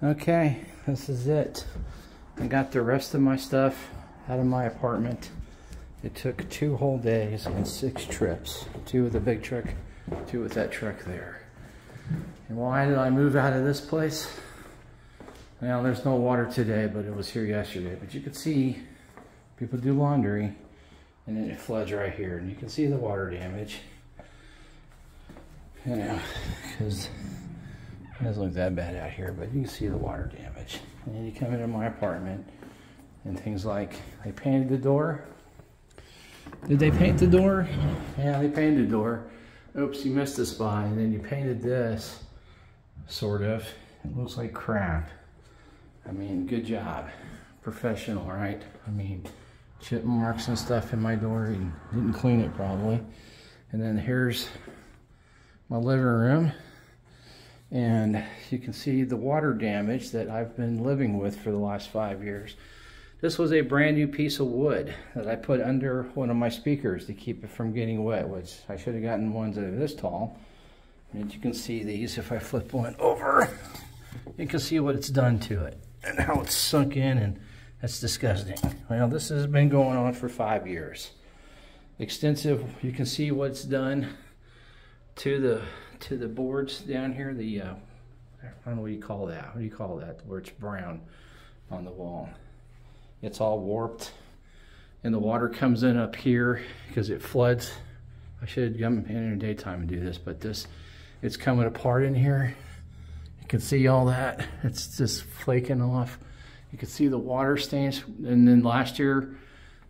Okay, this is it. I got the rest of my stuff out of my apartment. It took two whole days and six trips. Two with the big truck, two with that truck there. And why did I move out of this place? Well, there's no water today, but it was here yesterday. But you can see people do laundry and then it floods right here. And you can see the water damage. You know, because it doesn't look that bad out here, but you can see the water damage. And then you come into my apartment and things like they painted the door. Did they paint the door? Yeah, they painted the door. Oops, you missed a spot. And then you painted this, sort of. It looks like crap. I mean, good job. Professional, right? I mean, chip marks and stuff in my door. You didn't clean it probably. And then here's my living room. And you can see the water damage that I've been living with for the last five years. This was a brand new piece of wood that I put under one of my speakers to keep it from getting wet, which I should have gotten ones that are this tall. And you can see these, if I flip one over, you can see what it's done to it and how it's sunk in and that's disgusting. Well, this has been going on for five years. Extensive, you can see what's done to the to the boards down here, the, uh, I don't know what you call that. What do you call that? Where it's brown on the wall. It's all warped and the water comes in up here because it floods. I should come in in the daytime and do this, but this, it's coming apart in here. You can see all that. It's just flaking off. You can see the water stains. And then last year,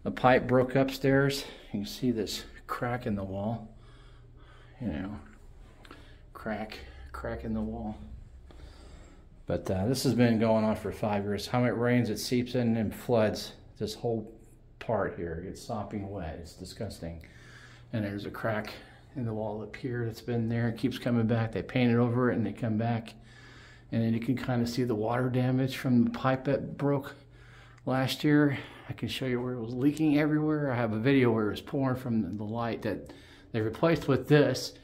the pipe broke upstairs. You can see this crack in the wall. You know, crack, crack in the wall. But uh, this has been going on for five years. How it rains, it seeps in and floods this whole part here. It's sopping wet. It's disgusting. And there's a crack in the wall up here that's been there. It keeps coming back. They paint it over it and they come back. And then you can kind of see the water damage from the pipe that broke last year. I can show you where it was leaking everywhere. I have a video where it was pouring from the light that they replaced with this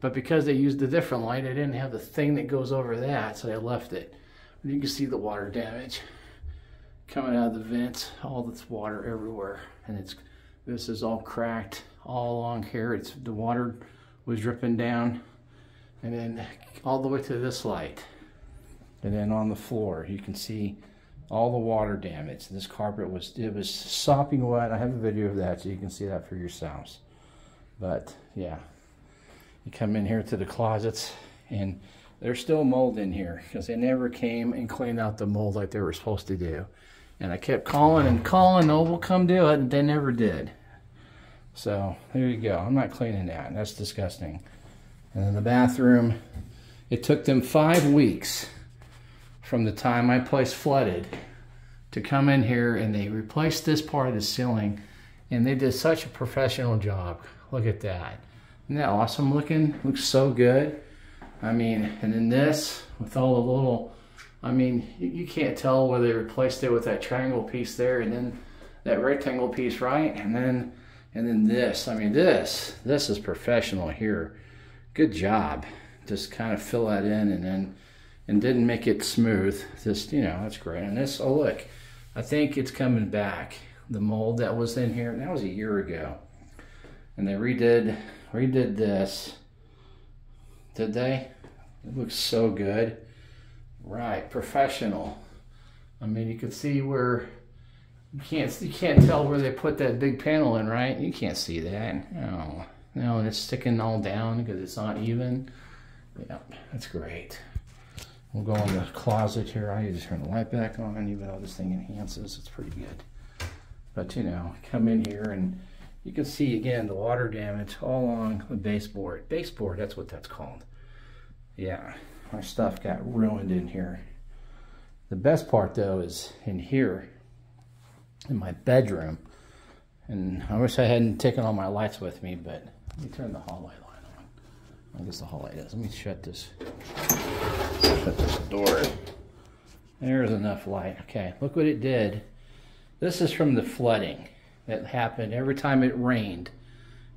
but because they used a different light, I didn't have the thing that goes over that, so I left it. You can see the water damage coming out of the vents, all this water everywhere. And it's this is all cracked all along here. It's the water was dripping down and then all the way to this light. And then on the floor, you can see all the water damage. This carpet was, it was sopping wet. I have a video of that so you can see that for yourselves. But yeah, you come in here to the closets and there's still mold in here because they never came and cleaned out the mold like they were supposed to do. And I kept calling and calling, oh, we'll come do it, and they never did. So there you go. I'm not cleaning that. That's disgusting. And then the bathroom, it took them five weeks from the time my place flooded to come in here and they replaced this part of the ceiling and they did such a professional job. Look at that. Isn't that awesome looking? Looks so good. I mean, and then this with all the little, I mean, you, you can't tell where they replaced it with that triangle piece there and then that rectangle piece, right? And then, and then this, I mean, this, this is professional here. Good job. Just kind of fill that in and then, and didn't make it smooth. Just, you know, that's great. And this, oh look, I think it's coming back. The mold that was in here, that was a year ago. And they redid redid this. Did they? It looks so good. Right, professional. I mean, you can see where you can't you can't tell where they put that big panel in, right? You can't see that. No, no, and it's sticking all down because it's not even. Yep, that's great. We'll go in the closet here. I to turn the light back on, even though this thing enhances. It's pretty good. But you know, come in here and you can see again the water damage all along the baseboard. Baseboard, that's what that's called. Yeah, our stuff got ruined in here. The best part though is in here, in my bedroom. And I wish I hadn't taken all my lights with me, but let me turn the hallway light on. I guess the hallway does. Let me shut this, shut this door. There's enough light. Okay, look what it did. This is from the flooding that happened every time it rained.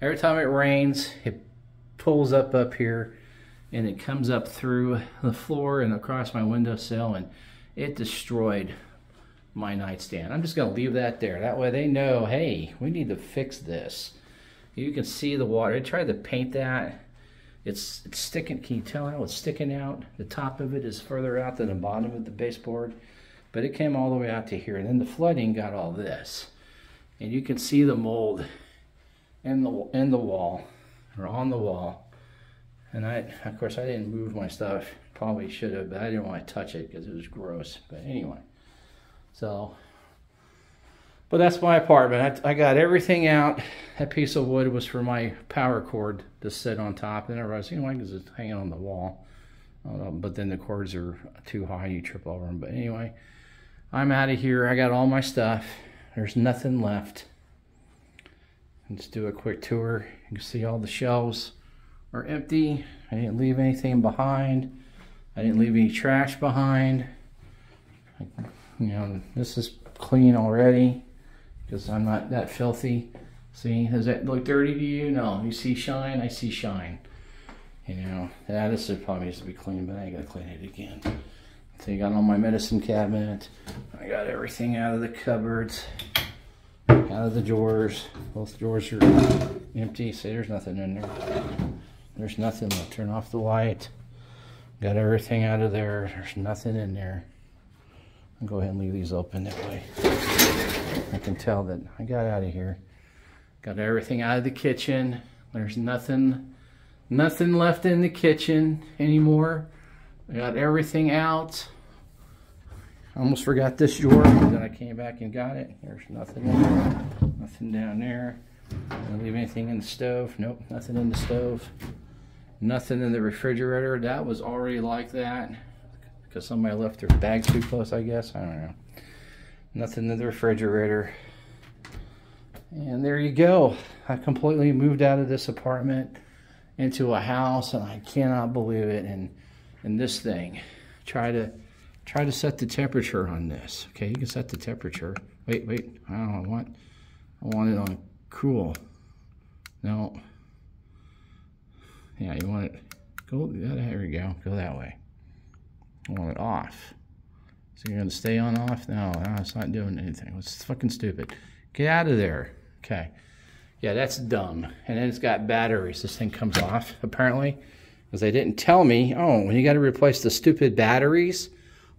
Every time it rains, it pulls up up here and it comes up through the floor and across my windowsill and it destroyed my nightstand. I'm just to leave that there. That way they know, hey, we need to fix this. You can see the water. I tried to paint that. It's, it's sticking. Can you tell how it's sticking out? The top of it is further out than the bottom of the baseboard. But it came all the way out to here. And then the flooding got all this. And you can see the mold in the, in the wall or on the wall. And I, of course, I didn't move my stuff. Probably should have, but I didn't want to touch it because it was gross. But anyway, so, but that's my apartment. I, I, got everything out. That piece of wood was for my power cord to sit on top. And I you know, because it's hanging on the wall. but then the cords are too high, you trip over them. But anyway, I'm out of here. I got all my stuff. There's nothing left. Let's do a quick tour. You can see all the shelves are empty. I didn't leave anything behind. I didn't leave any trash behind. You know, this is clean already because I'm not that filthy. See, does that look dirty to you? No, you see shine, I see shine. You know, that is probably needs to be clean, but I gonna clean it again. You got all my medicine cabinet. I got everything out of the cupboards, out of the drawers. Both drawers are empty. See, there's nothing in there. There's nothing left. Turn off the light. Got everything out of there. There's nothing in there. I'll go ahead and leave these open that way. I can tell that I got out of here. Got everything out of the kitchen. There's nothing, nothing left in the kitchen anymore. I got everything out. I almost forgot this drawer. Then I came back and got it. There's nothing in there. Nothing down there. Don't leave anything in the stove. Nope, nothing in the stove. Nothing in the refrigerator. That was already like that. Because somebody left their bag too close, I guess. I don't know. Nothing in the refrigerator. And there you go. I completely moved out of this apartment into a house and I cannot believe it. And and this thing, try to try to set the temperature on this. Okay, you can set the temperature. Wait, wait. I don't want I want it on cool. No. Yeah, you want it, go, there we go, go that way. I want it off. So you're gonna stay on off? No, no, it's not doing anything. It's fucking stupid. Get out of there. Okay. Yeah, that's dumb. And then it's got batteries. This thing comes off, apparently. Because they didn't tell me, oh, when you got to replace the stupid batteries.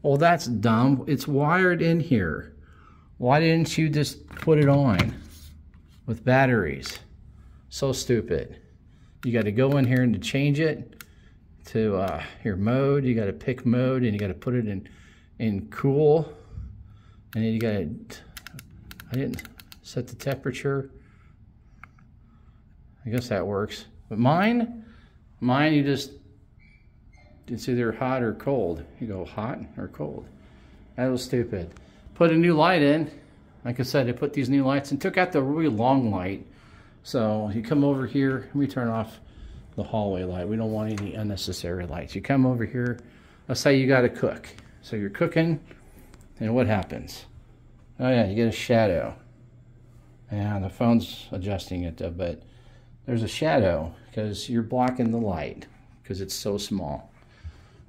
Well, that's dumb. It's wired in here. Why didn't you just put it on with batteries? So stupid. You got to go in here and to change it to uh, your mode. You got to pick mode and you got to put it in in cool. And then you got to, I didn't set the temperature. I guess that works. But mine, mine you just, it's either hot or cold. You go hot or cold. That was stupid. Put a new light in. Like I said, I put these new lights and took out the really long light so you come over here, we turn off the hallway light. We don't want any unnecessary lights. You come over here, let's say you got to cook. So you're cooking, and what happens? Oh yeah, you get a shadow. And the phone's adjusting it, though, but there's a shadow because you're blocking the light because it's so small.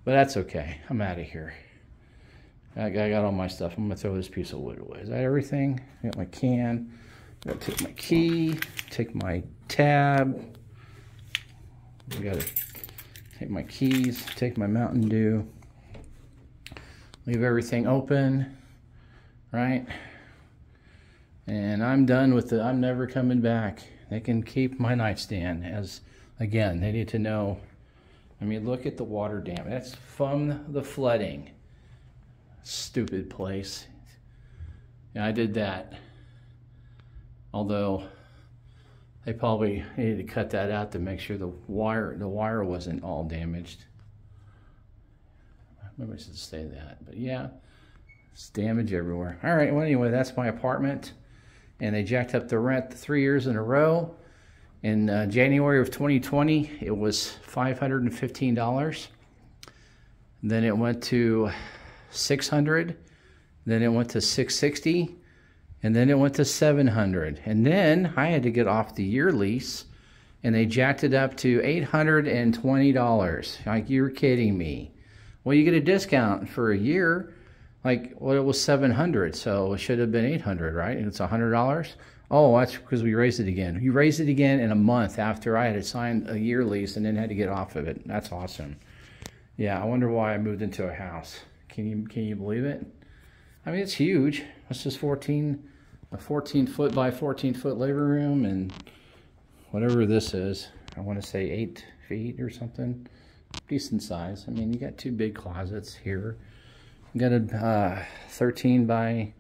But that's okay. I'm out of here. I got all my stuff. I'm going to throw this piece of wood away. Is that everything? I got my can. I gotta take my key, take my tab. I gotta take my keys, take my Mountain Dew. Leave everything open, right? And I'm done with it. I'm never coming back. They can keep my nightstand as, again, they need to know. I mean, look at the water dam. That's from the flooding. Stupid place. Yeah, I did that. Although they probably needed to cut that out to make sure the wire the wire wasn't all damaged. Maybe I should say that, but yeah, it's damage everywhere. All right, well anyway, that's my apartment, and they jacked up the rent three years in a row. In uh, January of 2020, it was $515. Then it went to 600. Then it went to 660 and then it went to 700 and then i had to get off the year lease and they jacked it up to $820. Like, you're kidding me. Well, you get a discount for a year. Like, well, it was 700 so it should have been 800 right? And it's $100. Oh, that's because we raised it again. You raised it again in a month after I had signed a year lease and then had to get off of it. That's awesome. Yeah, I wonder why I moved into a house. Can you can you believe it? I mean, it's huge. this is 14, a 14 foot by 14 foot living room and whatever this is. I want to say eight feet or something. Decent size. I mean, you got two big closets here. Got a uh, 13 by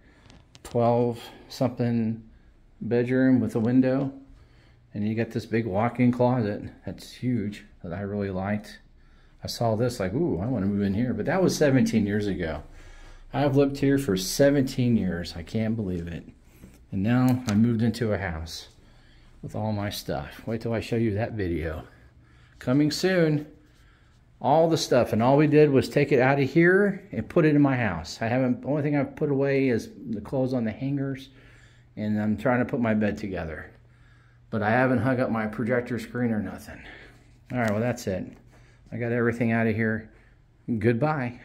12 something bedroom with a window. And you got this big walk-in closet that's huge that I really liked. I saw this like, ooh, I want to move in here. But that was 17 years ago. I've lived here for 17 years. I can't believe it. And now I moved into a house with all my stuff. Wait till I show you that video. Coming soon. All the stuff. And all we did was take it out of here and put it in my house. I haven't, only thing I've put away is the clothes on the hangers and I'm trying to put my bed together. But I haven't hung up my projector screen or nothing. All right, well, that's it. I got everything out of here. Goodbye.